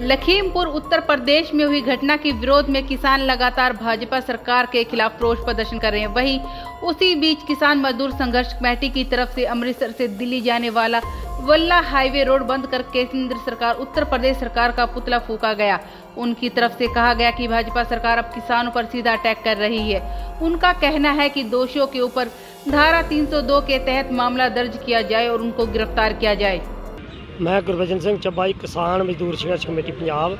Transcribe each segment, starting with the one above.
लखीमपुर, उत्तर प्रदेश में हुई घटना के विरोध में किसान लगातार भाजपा सरकार के खिलाफ रोष प्रदर्शन कर रहे हैं। वहीं उसी बीच किसान मजदूर संघर्ष कमेटी की तरफ़ से अमृतसर से दिल्ली जाने वाला वल्ला हाईवे रोड बंद कर केंद्र सरकार, उत्तर प्रदेश सरकार का पुतला फूका गया। उनकी तरफ़ से कहा गया कि भाजपा सरकार अब किसानों पर सीधा अटैक कर रही है। उनका कहना है कि दोषियों के ऊपर धारा 302 के तहत मामला दर्ज किया जाए और उनको गिरफ़्तार किया जाए। ਮੈਂ ਗੁਰਬਚਨ ਸਿੰਘ ਚੱਬਾ ਜੀ ਕਿਸਾਨ ਮਜ਼ਦੂਰ ਸੰਘਰਸ਼ ਕਮੇਟੀ ਪੰਜਾਬ।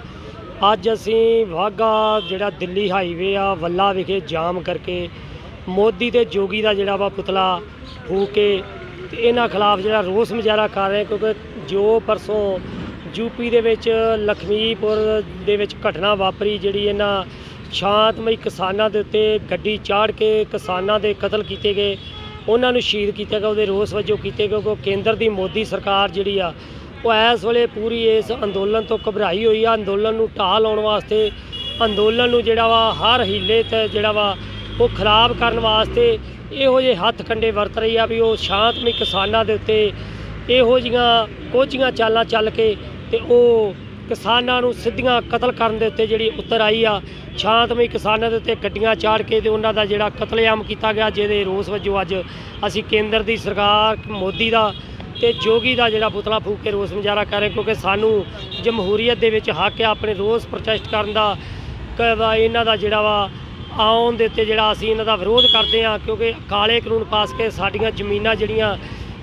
ਅੱਜ ਅਸੀਂ ਵਾਹਗਾ ਜਿਹੜਾ ਦਿੱਲੀ ਹਾਈਵੇ ਆ, ਵੱਲਾ ਵਿਖੇ ਜਾਮ ਕਰਕੇ ਮੋਦੀ ਤੇ ਜੋਗੀ ਦਾ ਜਿਹੜਾ ਵਾ ਪੁਤਲਾ ਫੂਕ ਕੇ ਤੇ ਇਹਨਾਂ ਖਿਲਾਫ ਜਿਹੜਾ ਰੋਸ ਮੁਜ਼ਾਹਰਾ ਕਰ ਰਹੇ ਕਿਉਂਕਿ ਜੋ ਪਰਸੋਂ ਯੂਪੀ ਦੇ ਵਿੱਚ ਲਖਮੀਪੁਰ ਦੇ ਵਿੱਚ ਘਟਨਾ ਵਾਪਰੀ ਜਿਹੜੀ ਇਹਨਾਂ ਸ਼ਾਂਤਮਈ ਕਿਸਾਨਾਂ ਦੇ ਉੱਤੇ ਗੱਡੀ ਚਾੜ ਕੇ ਕਿਸਾਨਾਂ ਦੇ ਕਤਲ ਕੀਤੇ ਗਏ, ਉਹਨਾਂ ਨੂੰ ਸ਼ਹੀਦ ਕੀਤਾ ਗਿਆ, ਉਹਦੇ ਰੋਸ ਵਜੋਂ ਕੀਤੇ ਗਏ, ਕਿਉਂਕਿ ਕੇਂਦਰ ਦੀ ਮੋਦੀ ਸਰਕਾਰ ਜਿਹੜੀ ਆ ਉਹ ਇਸ ਵੇਲੇ ਪੂਰੀ ਇਸ ਅੰਦੋਲਨ ਤੋਂ ਘਬਰਾਈ ਹੋਈ ਆ। ਅੰਦੋਲਨ ਨੂੰ ਢਾਹ ਲਾਉਣ ਵਾਸਤੇ, ਅੰਦੋਲਨ ਨੂੰ ਜਿਹੜਾ ਵਾ, ਹਰ ਹੀਲੇ ਤੇ ਜਿਹੜਾ ਵਾ, ਉਹ ਖਰਾਬ ਕਰਨ ਵਾਸਤੇ ਇਹੋ ਜਿਹੇ ਹੱਥ ਕੰਡੇ ਵਰਤ ਰਹੀ ਆ ਵੀ ਉਹ ਸ਼ਾਂਤਮਈ ਕਿਸਾਨਾਂ ਦੇ ਉੱਤੇ ਇਹੋ ਜੀਆਂ ਕੋਝੀਆਂ ਚਾਲਾਂ ਚੱਲ ਕੇ ਤੇ ਉਹ ਕਿਸਾਨਾਂ ਨੂੰ ਸਿੱਧੀਆਂ ਕਤਲ ਕਰਨ ਦੇ ਉੱਤੇ ਜਿਹੜੀ ਉੱਤਰ ਆਈ ਆ ਸ਼ਾਂਤਮਈ ਕਿਸਾਨਾਂ ਦੇ ਉੱਤੇ ਗੱਡੀਆਂ ਚਾੜ ਕੇ ਤੇ ਉਹਨਾਂ ਦਾ ਜਿਹੜਾ ਕਤਲੇਆਮ ਕੀਤਾ ਗਿਆ, ਜਿਹਦੇ ਰੋਸ ਵਜੋਂ ਅੱਜ ਅਸੀਂ ਕੇਂਦਰ ਦੀ ਸਰਕਾਰ ਮੋਦੀ ਦਾ ਤੇ ਜੋਗੀ ਦਾ ਜਿਹੜਾ ਪੁਤਲਾ ਫੂਕ ਕੇ ਰੋਸ ਮੁਜ਼ਾਹਰਾ ਕਰ ਰਹੇ ਕਿਉਂਕਿ ਸਾਨੂੰ ਜਮਹੂਰੀਅਤ ਦੇ ਵਿੱਚ ਹੱਕ ਆ ਆਪਣੇ ਰੋਸ ਪ੍ਰੋਟੈਸਟ ਕਰਨ ਦਾ ਇਹਨਾਂ ਦਾ ਜਿਹੜਾ ਵਾ ਆਉਣ ਦੇ ਉੱਤੇ ਜਿਹੜਾ ਅਸੀਂ ਇਹਨਾਂ ਦਾ ਵਿਰੋਧ ਕਰਦੇ ਆ ਕਿਉਂਕਿ ਕਾਲੇ ਕਾਨੂੰਨ ਪਾਸ ਕੇ ਸਾਡੀਆਂ ਜ਼ਮੀਨਾਂ ਜਿਹੜੀਆਂ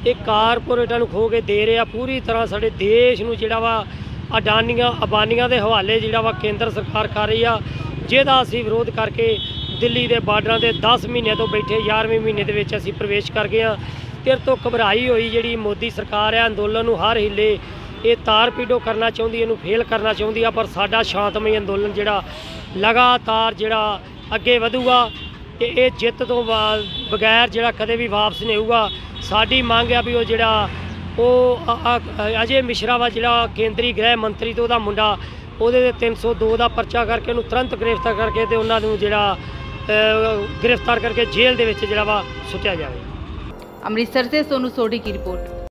ਇਹ ਕਾਰਪੋਰੇਟਾਂ ਨੂੰ ਖੋ ਕੇ ਦੇ ਰਹੇ ਆ, ਪੂਰੀ ਤਰ੍ਹਾਂ ਸਾਡੇ ਦੇਸ਼ ਨੂੰ ਜਿਹੜਾ ਵਾ ਅਡਾਨੀਆਂ, ਅਬਾਨੀਆਂ ਦੇ ਹਵਾਲੇ ਜਿਹੜਾ ਵਾ ਕੇਂਦਰ ਸਰਕਾਰ ਕਰ ਰਹੀ ਆ, ਜਿਹਦਾ ਅਸੀਂ ਵਿਰੋਧ ਕਰਕੇ ਦਿੱਲੀ ਦੇ ਬਾਰਡਰਾਂ ਦੇ 10 ਮਹੀਨੇ ਤੋਂ ਬੈਠੇ 11ਵੇਂ ਮਹੀਨੇ ਦੇ ਵਿੱਚ ਅਸੀਂ ਪ੍ਰਵੇਸ਼ ਕਰ ਗਏ ਆ। ਤੇਰ ਤੋਂ ਘਬਰਾਈ ਹੋਈ ਜਿਹੜੀ ਮੋਦੀ ਸਰਕਾਰ ਆ, ਅੰਦੋਲਨ ਨੂੰ ਹਰ ਹਿੱਲੇ ਇਹ ਤਾਰ ਪੀਡੋ ਕਰਨਾ ਚਾਹੁੰਦੀ, ਇਹਨੂੰ ਫੇਲ ਕਰਨਾ ਚਾਹੁੰਦੀ ਆ, ਪਰ ਸਾਡਾ ਸ਼ਾਂਤਮਈ ਅੰਦੋਲਨ ਜਿਹੜਾ ਲਗਾਤਾਰ ਜਿਹੜਾ ਅੱਗੇ ਵਧੂਗਾ ਤੇ ਇਹ ਜਿੱਤ ਤੋਂ ਬਾ- ਬਗੈਰ ਜਿਹੜਾ ਕਦੇ ਵੀ ਵਾਪਸ ਨਹੀਂ ਹੋਊਗਾ ਸਾਡੀ ਮੰਗ ਆ ਵੀ ਉਹ ਜਿਹੜਾ ਉਹ ਅਜੇ ਮਿਸ਼ਰਾ ਵਾ ਜਿਹੜਾ ਕੇਂਦਰੀ ਗ੍ਰਹਿ ਮੰਤਰੀ ਤੋਂ ਉਹਦਾ ਮੁੰਡਾ, ਉਹਦੇ ਤੇ 302 ਦਾ ਪਰਚਾ ਕਰਕੇ ਉਹਨੂੰ ਤੁਰੰਤ ਗ੍ਰਿਫਤਾਰ ਕਰਕੇ ਤੇ ਉਹਨਾਂ ਨੂੰ ਜਿਹੜਾ ਗ੍ਰਿਫਤਾਰ ਕਰਕੇ ਜੇਲ੍ਹ ਦੇ ਵਿੱਚ ਜਿਹੜਾ ਵਾ ਸੁੱਟਿਆ ਜਾਵੇ ਅੰਮ੍ਰਿਤਸਰ ਤੋਂ ਸੋਨੂ ਸੋਢੀ ਦੀ ਰਿਪੋਰਟ।